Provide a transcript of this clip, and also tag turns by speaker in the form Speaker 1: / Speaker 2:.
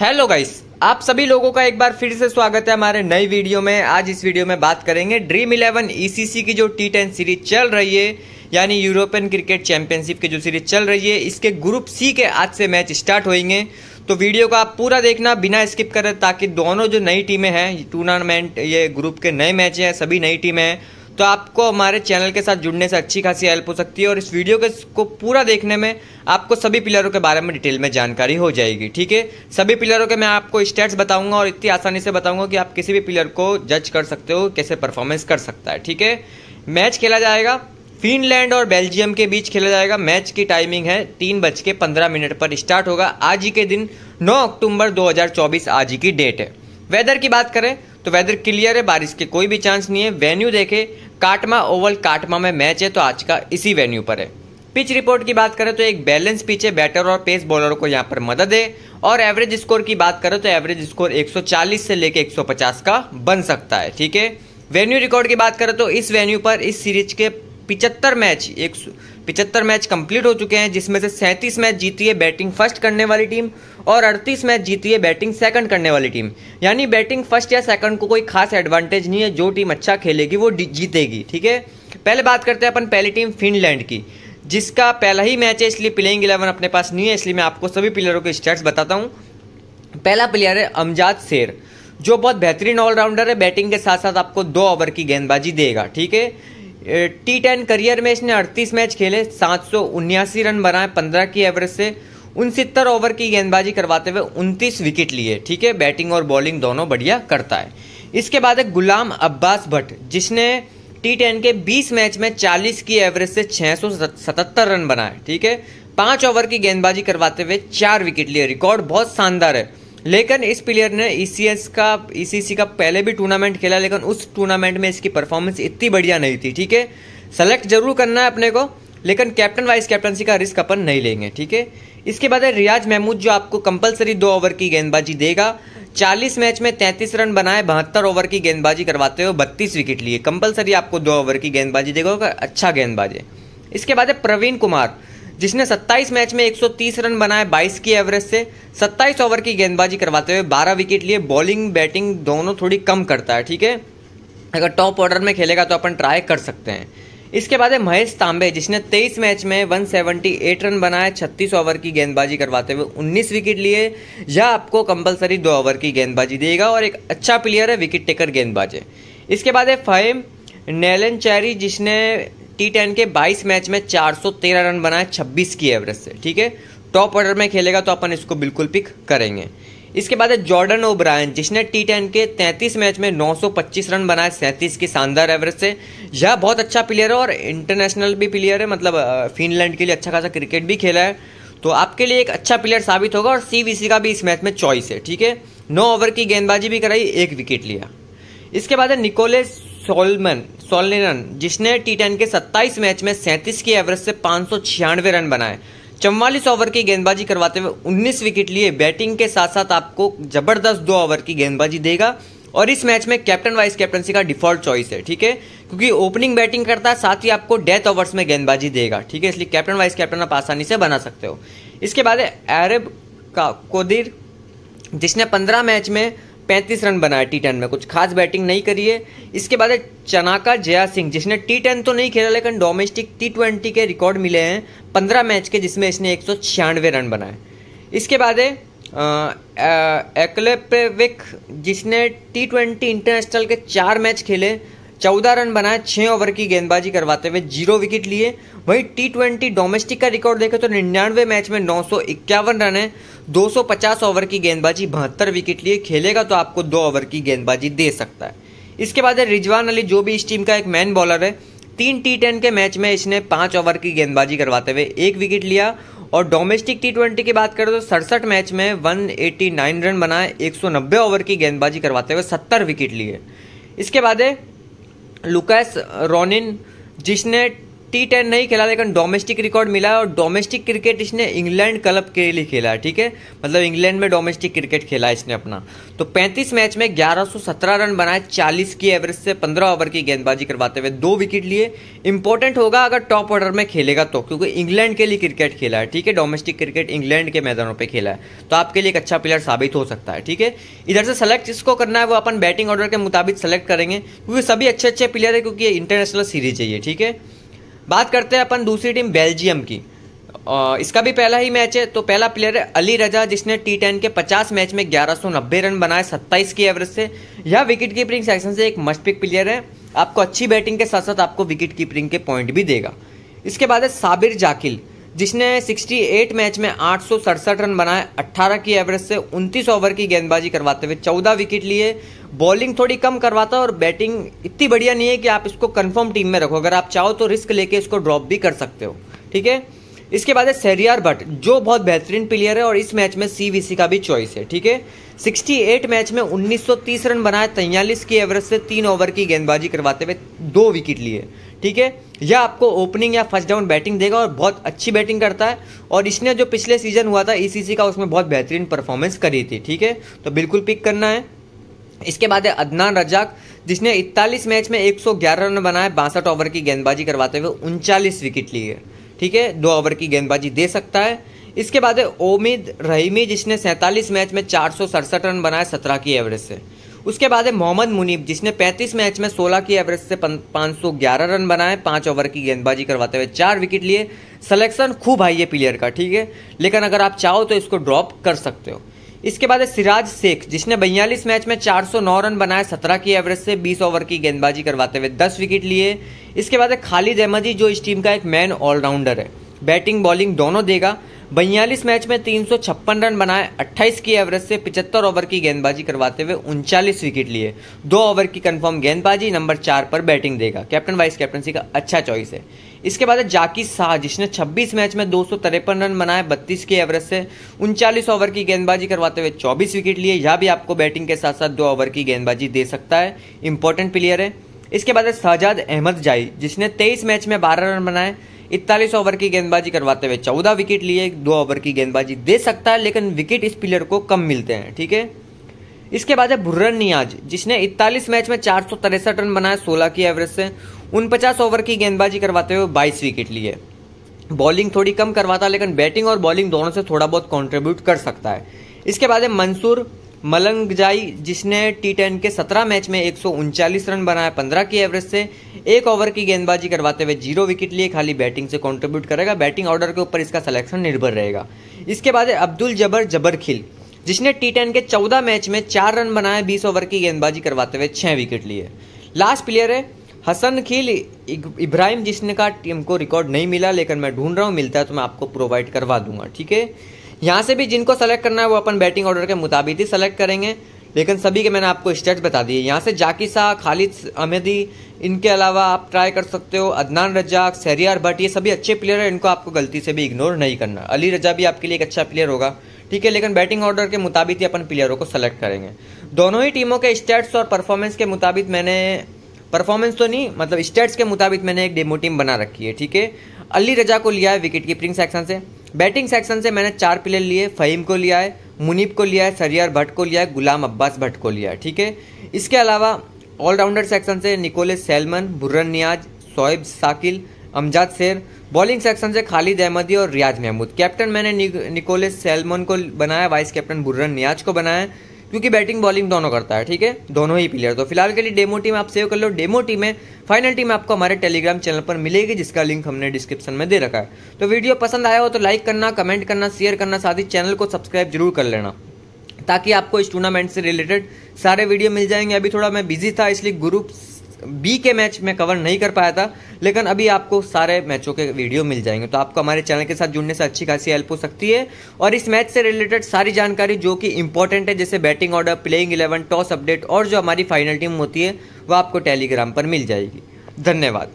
Speaker 1: Hello guys आप सभी लोगों का एक बार फिर से स्वागत है हमारे नई वीडियो में। आज इस वीडियो में बात करेंगे ड्रीम इलेवन ईसीसी की जो टी टेन सीरीज़ चल रही है, यानी यूरोपियन क्रिकेट चैंपियनशिप की जो सीरीज़ चल रही है, इसके ग्रुप सी के आज से मैच स्टार्ट होंगे तो वीडियो को आप पूरा देखना, बिना स्किप करें, ताकि दोनों जो नई टीमें हैं टूर्नामेंट ये ग्रुप के नए मैच हैं, सभी नई टीमें हैं। तो आपको हमारे चैनल के साथ जुड़ने से अच्छी खासी हेल्प हो सकती है और इस वीडियो के को पूरा देखने में आपको सभी प्लेयरों के बारे में डिटेल में जानकारी हो जाएगी, ठीक है? सभी प्लेयरों के मैं आपको स्टेट्स बताऊँगा और इतनी आसानी से बताऊँगा कि आप किसी भी प्लेयर को जज कर सकते हो, कैसे परफॉर्मेंस कर सकता है, ठीक है? मैच खेला जाएगा फिनलैंड और बेल्जियम के बीच खेला जाएगा, मैच की टाइमिंग है तीन बज के पंद्रह मिनट पर स्टार्ट होगा, आज ही के दिन 9 अक्टूबर 2024 आज ही की डेट है। वेदर की बात करें तो वेदर क्लियर है, बारिश के कोई भी चांस नहीं है। वेन्यू देखे, काटमा ओवल काटमा में मैच है तो आज का इसी वेन्यू पर है। पिच रिपोर्ट की बात करें तो एक बैलेंस पिच है बैटर और पेस बॉलर को यहाँ पर मदद है और एवरेज स्कोर की बात करें तो एवरेज स्कोर 140 से लेके 150 का बन सकता है, ठीक है? वेन्यू रिकॉर्ड की बात करें तो इस वेन्यू पर, इस सीरीज़ के पिचहत्तर मैच, एक पिचहत्तर मैच कंप्लीट हो चुके हैं, जिसमें से सैंतीस मैच जीती है बैटिंग फ़र्स्ट करने वाली टीम और अड़तीस मैच जीती है बैटिंग सेकंड करने वाली टीम। यानी बैटिंग फ़र्स्ट या सेकंड को कोई खास एडवांटेज नहीं है, जो टीम अच्छा खेलेगी वो जीतेगी, ठीक है? पहले बात करते हैं अपन पहली टीम फिनलैंड की, जिसका पहला ही मैच है, इसलिए प्लेइंग इलेवन अपने पास नहीं है, इसलिए मैं आपको सभी प्लेयरों के स्टेट्स बताता हूँ। पहला प्लेयर है अमजाद शेर, जो बहुत बेहतरीन ऑलराउंडर है, बैटिंग के साथ साथ आपको दो ओवर की गेंदबाजी देगा, ठीक है? टी टेन करियर में इसने अड़तीस मैच खेले, सात रन बनाए, पंद्रह की एवरेज से, उनसत्तर ओवर की गेंदबाजी करवाते हुए उनतीस विकेट लिए, ठीक है? बैटिंग और बॉलिंग दोनों बढ़िया करता है। इसके बाद है गुलाम अब्बास भट्ट, जिसने टी टेन के 20 मैच में 40 की एवरेज से छह रन बनाए, ठीक है? पाँच ओवर की गेंदबाजी करवाते हुए चार विकेट लिए, रिकॉर्ड बहुत शानदार है। लेकिन इस प्लेयर ने ईसीएस e का ईसीसी e का पहले भी टूर्नामेंट खेला, लेकिन उस टूर्नामेंट में इसकी परफॉर्मेंस इतनी बढ़िया नहीं थी, ठीक है? सेलेक्ट ज़रूर करना है अपने को, लेकिन कैप्टन वाइस कैप्टनसी का रिस्क अपन नहीं लेंगे, ठीक है? इसके बाद है रियाज महमूद, जो आपको कंपलसरी दो ओवर की गेंदबाजी देगा। 40 मैच में 33 रन बनाए, बहत्तर ओवर की गेंदबाजी करवाते हुए बत्तीस विकेट लिए। कंपलसरी आपको दो ओवर की गेंदबाजी देगा अच्छा गेंदबाज। है इसके बाद है प्रवीण कुमार। जिसने 27 मैच में 130 रन बनाए 22 की एवरेज से 27 ओवर की गेंदबाजी करवाते हुए 12 विकेट लिए, बॉलिंग, बैटिंग दोनों थोड़ी कम करता है, ठीक है? अगर टॉप ऑर्डर में खेलेगा तो अपन ट्राई कर सकते हैं। इसके बाद है महेश तांबे, जिसने 23 मैच में 178 रन बनाए 36 ओवर की गेंदबाजी करवाते हुए 19 विकेट लिए, यह आपको कंपलसरी दो ओवर की गेंदबाजी देगा और एक अच्छा प्लेयर है, विकेट टेकर गेंदबाज है। इसके बाद है फाइम नेलन चैरी, जिसने टी टेन के 22 मैच में 413 रन बनाए 26 की एवरेज से, ठीक है? टॉप ऑर्डर में खेलेगा तो अपन इसको बिल्कुल पिक करेंगे। इसके बाद है जॉर्डन ओब्रायन जिसने टी टेन के 33 मैच में 925 रन बनाए, सैंतीस की शानदार एवरेज से। यह बहुत अच्छा प्लेयर है और इंटरनेशनल भी प्लेयर है मतलब फिनलैंड के लिए अच्छा खासा क्रिकेट भी खेला है। तो आपके लिए एक अच्छा प्लेयर साबित होगा और सी का भी इस मैच में चॉइस है, ठीक है? नौ ओवर की गेंदबाजी भी कराई, एक विकेट लिया। इसके बाद है निकोलेस सोलमन सोलनिरन, जिसने टी टेन के 27 मैच में सैंतीस की एवरेज से पाँच रन बनाए। चौवालीस ओवर की गेंदबाजी करवाते हुए 19 विकेट लिए बैटिंग के साथ साथ आपको ज़बरदस्त दो ओवर की गेंदबाजी देगा। और इस मैच में कैप्टन वाइस कैप्टनसी का डिफ़ॉल्ट चॉइस है, ठीक है? क्योंकि ओपनिंग बैटिंग करता है, साथ ही आपको डेथ ओवर्स में गेंदबाजी देगा, ठीक है? इसलिए कैप्टन वाइस कैप्टन आप आसानी से बना सकते हो। इसके बाद है अरब का कोदिर, जिसने 15 मैच में पैंतीस रन बनाया टी टेन में। कुछ खास बैटिंग नहीं करी है। इसके बाद है चनाका जया सिंह, जिसने टी टेन तो नहीं खेला, लेकिन डोमेस्टिक टी ट्वेंटी के रिकॉर्ड मिले हैं पंद्रह मैच के, जिसमें इसने एक सौ छियानवे रन बनाए। इसके बाद है एक्लेपेविक जिसने टी ट्वेंटी इंटरनेशनल के चार मैच खेले चौदह रन बनाए छः ओवर की गेंदबाजी करवाते हुए ज़ीरो विकेट लिए। वहीं टी ट्वेंटी डोमेस्टिक का रिकॉर्ड देखें तो निन्यानवे मैच में नौ सौ इक्यावन रन है 250 ओवर की गेंदबाजी, बहत्तर विकेट लिए। खेलेगा तो आपको दो ओवर की गेंदबाजी दे सकता है। इसके बाद है रिजवान अली, जो भी इस टीम का एक मैन बॉलर है, तीन टी टेन के मैच में इसने पाँच ओवर की गेंदबाजी करवाते हुए एक विकेट लिया। और डोमेस्टिक टी ट्वेंटी की बात करें तो सड़सठ मैच में 189 रन बनाए 190 ओवर की गेंदबाजी करवाते हुए 70 विकेट लिए। इसके बाद है लुकास रोनिन जिसने टी टेन नहीं खेला, लेकिन डोमेस्टिक रिकॉर्ड मिला और डोमेस्टिक क्रिकेट इसने इंग्लैंड क्लब के लिए खेला, ठीक है? मतलब इंग्लैंड में डोमेस्टिक क्रिकेट खेला इसने अपना। तो 35 मैच में 1117 रन बनाए 40 की एवरेज से 15 ओवर की गेंदबाजी करवाते हुए दो विकेट लिए। इंपॉर्टेंट होगा अगर टॉप ऑर्डर में खेलेगा तो क्योंकि इंग्लैंड के लिए क्रिकेट खेला है, ठीक है? डोमेस्टिक क्रिकेट इंग्लैंड के मैदानों पर खेला है। तो आपके लिए एक अच्छा प्लेयर साबित हो सकता है, ठीक है? इधर से सेलेक्ट जिसको करना है, वो अपन बैटिंग ऑर्डर के मुताबिक सेलेक्ट करेंगे, क्योंकि सभी अच्छे अच्छे प्लेयर है, क्योंकि ये इंटरनेशनल सीरीज़ है ये, ठीक है? बात करते हैं अपन दूसरी टीम बेल्जियम की। इसका भी पहला ही मैच है तो पहला प्लेयर है अली रजा, जिसने टी टेन के 50 मैच में 1190 रन बनाए 27 की एवरेज से। यह विकेट कीपरिंग सेक्शन से एक मस्ट पिक प्लेयर है। आपको अच्छी बैटिंग के साथ साथ आपको विकेट कीपरिंग के पॉइंट भी देगा। इसके बाद है साबिर जाकिल। जिसने 68 मैच में आठ सौ सड़सठ रन बनाए 18 की एवरेज से 29 ओवर की गेंदबाजी करवाते हुए 14 विकेट लिए। बॉलिंग थोड़ी कम करवाता है और बैटिंग इतनी बढ़िया नहीं है कि आप इसको कंफर्म टीम में रखो। अगर आप चाहो तो रिस्क लेके इसको ड्रॉप भी कर सकते हो, ठीक है? इसके बाद है सेरियार भट्ट जो बहुत बेहतरीन प्लेयर है और इस मैच में सीवीसी का भी चॉइस है, ठीक है? 68 मैच में 1930 रन बनाए तैयलीस की एवरेज से तीन ओवर की गेंदबाजी करवाते हुए दो विकेट लिए। ठीक है? यह आपको ओपनिंग या फ़र्स्ट डाउन बैटिंग देगा और बहुत अच्छी बैटिंग करता है। और इसने जो पिछले सीज़न हुआ था ईसीसी का, उसमें बहुत बेहतरीन परफॉर्मेंस करी थी, ठीक है? तो बिल्कुल पिक करना है। इसके बाद है अदनान रजाक, जिसने इकतालीस मैच में 111 रन बनाए, बासठ ओवर की गेंदबाजी करवाते हुए उनचालीस विकेट लिए। ठीक है? दो ओवर की गेंदबाजी दे सकता है। इसके बाद है ओमिद रहीमी, जिसने सैंतालीस मैच में चार सौ सड़सठ रन बनाए, सत्रह की एवरेज से। उसके बाद है मोहम्मद मुनीब, जिसने 35 मैच में 16 की एवरेज से 511 रन बनाए, पाँच ओवर की गेंदबाजी करवाते हुए चार विकेट लिए। सिलेक्शन खूब हाई है प्लेयर का, ठीक है? लेकिन अगर आप चाहो तो इसको ड्रॉप कर सकते हो। इसके बाद है सिराज शेख, जिसने बयालीस मैच में 409 रन बनाए 17 की एवरेज से 20 ओवर की गेंदबाजी करवाते हुए 10 विकेट लिए। इसके बाद है खालिद अहमदी जो इस टीम का एक मैन ऑलराउंडर है। बैटिंग, बॉलिंग दोनों देगा। बयालीस मैच में तीन सौ छप्पन रन बनाए 28 की एवरेज से 75 ओवर की गेंदबाजी करवाते हुए उनचालीस विकेट लिए। दो ओवर की कंफर्म गेंदबाजी, नंबर चार पर बैटिंग देगा। कैप्टन, वाइस कैप्टनसी का अच्छा चॉइस है। इसके बाद जाकी शाह, जिसने 26 मैच में दो सौ तिरपन रन बनाए 32 की एवरेज से उनचालीस ओवर की गेंदबाजी करवाते हुए 24 विकेट लिए। यह भी आपको बैटिंग के साथ साथ दो ओवर की गेंदबाजी दे सकता है। इंपॉर्टेंट प्लेयर है। इसके बाद है शहजाद अहमद जाई, जिसने 23 मैच में 12 रन बनाए इकतालीस ओवर की गेंदबाजी करवाते हुए चौदह विकेट लिए, दो ओवर की गेंदबाजी दे सकता है, लेकिन विकेट इस प्लेयर को कम मिलते हैं, ठीक है? इसके बाद है भुर्रन नियाज, जिसने इकतालीस मैच में चार रन बनाए, सोलह की एवरेज से, उनपचास ओवर की गेंदबाजी करवाते हुए बाईस विकेट लिए। बॉलिंग थोड़ी कम करवाता, लेकिन बैटिंग और बॉलिंग दोनों से थोड़ा बहुत कॉन्ट्रीब्यूट कर सकता है। इसके बाद है मंसूर मलंगजाई, जिसने टी टेन के सत्रह मैच में एक रन बनाया पंद्रह की एवरेज से, एक ओवर की गेंदबाजी करवाते हुए ज़ीरो विकेट लिए खाली बैटिंग से कंट्रीब्यूट करेगा। बैटिंग ऑर्डर के ऊपर इसका सिलेक्शन निर्भर रहेगा। इसके बाद अब्दुल जबर जबर खिल, जिसने टी टेन के चौदह मैच में चार रन बनाए, बीस ओवर की गेंदबाजी करवाते हुए छह विकेट लिए। लास्ट प्लेयर है हसन खिल इब्राहिम, जिसने का टीम को रिकॉर्ड नहीं मिला, लेकिन मैं ढूंढ रहा हूँ, मिलता है तो मैं आपको प्रोवाइड करवा दूँगा। ठीक है? यहाँ से भी जिनको सेलेक्ट करना है, वो अपन बैटिंग ऑर्डर के मुताबिक ही सेलेक्ट करेंगे। लेकिन सभी के मैंने आपको स्टेट्स बता दिए। यहाँ से जाकी शाह खालिद, अहमदी, इनके अलावा आप ट्राई कर सकते हो। अदनान रजाक सरियार भट्ट, ये सभी अच्छे प्लेयर हैं, इनको आपको गलती से भी इग्नोर नहीं करना। अली रजा भी आपके लिए एक अच्छा प्लेयर होगा। ठीक है, लेकिन बैटिंग ऑर्डर के मुताबिक ही अपन प्लेयरों को सेलेक्ट करेंगे। दोनों ही टीमों के स्टेट्स और परफॉर्मेंस के मुताबिक मैंने परफॉर्मेंस तो नहीं मतलब स्टेट्स के मुताबिक मैंने एक डेमो टीम बना रखी है। ठीक है, अली रजा को लिया है विकेट कीपिंग सेक्शन से। बैटिंग सेक्शन से मैंने चार प्लेयर लिए, फ़हीम को लिया है, मुनीब को लिया है, सरियार भट्ट को लिया है, गुलाम अब्बास भट्ट को लिया है, ठीक है? इसके अलावा ऑलराउंडर सेक्शन से Nikolai Salmon, Burran Niaz, Shoaib Sakil, Amjad Sher bowling section से खालिद अहमदी और रियाज महमूद। कैप्टन मैंने निकोले सैलमन को बनाया वाइस कैप्टन बुर्रन नियाज को बनाया। क्योंकि बैटिंग बॉलिंग दोनों करता है, ठीक है? दोनों ही प्लेयर तो फ़िलहाल के लिए डेमो टीम आप सेव कर लो। डेमो टीम है फाइनल टीम आपको हमारे टेलीग्राम चैनल पर मिलेगी, जिसका लिंक हमने डिस्क्रिप्शन में दे रखा है। तो वीडियो पसंद आया हो तो लाइक करना कमेंट करना शेयर करना, साथ ही चैनल को सब्सक्राइब ज़रूर कर लेना, ताकि आपको इस टूर्नामेंट से रिलेटेड सारे वीडियो मिल जाएँगे। अभी थोड़ा मैं बिज़ी था, इसलिए ग्रुप बी के मैच में कवर नहीं कर पाया था, लेकिन अभी आपको सारे मैचों के वीडियो मिल जाएँगे। तो आपको हमारे चैनल के साथ जुड़ने से अच्छी खासी हेल्प हो सकती है। और इस मैच से रिलेटेड सारी जानकारी जो कि इंपॉर्टेंट है, जैसे batting order playing eleven toss update और जो हमारी फाइनल टीम होती है वह आपको टेलीग्राम पर मिल जाएगी। धन्यवाद।